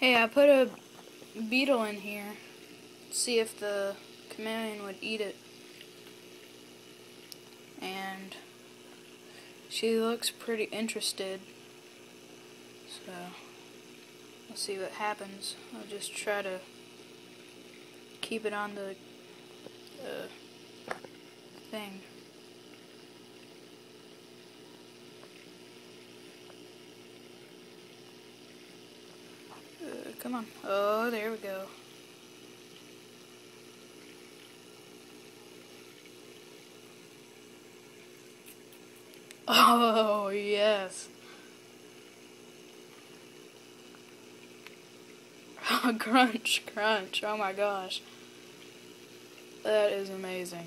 Hey, I put a beetle in here. See if the chameleon would eat it. And she looks pretty interested. So, we'll see what happens. I'll just try to keep it on the uh, thing. Uh, come on. Oh, there we go. Oh, yes. crunch, crunch. Oh my gosh. That is amazing.